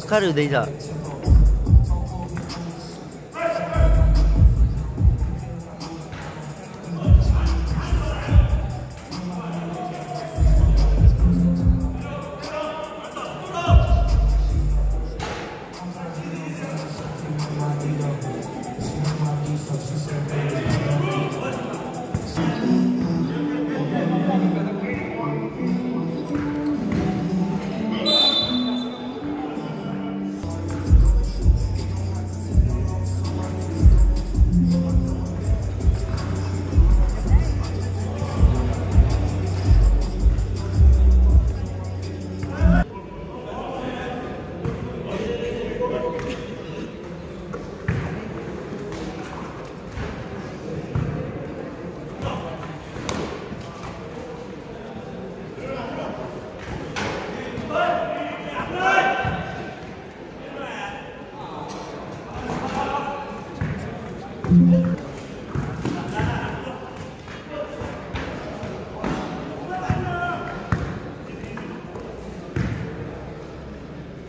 分かるでいいじゃん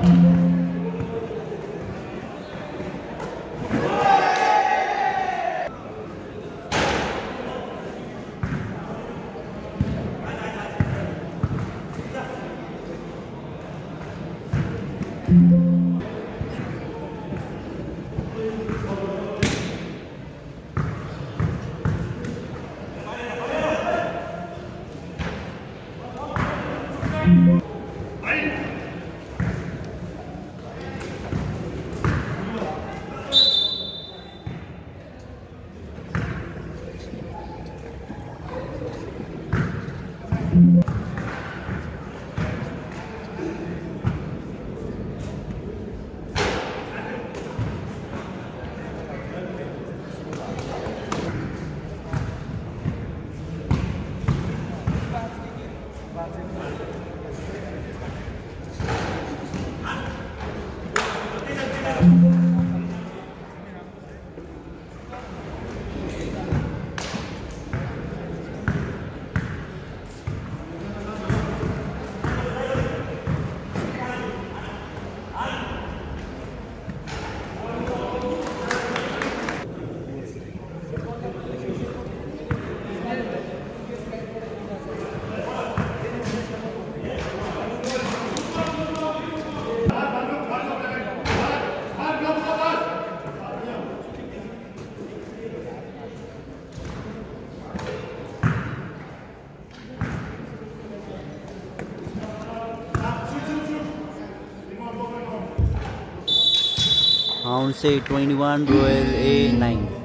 Thank mm -hmm. you. pound say 21 royal a9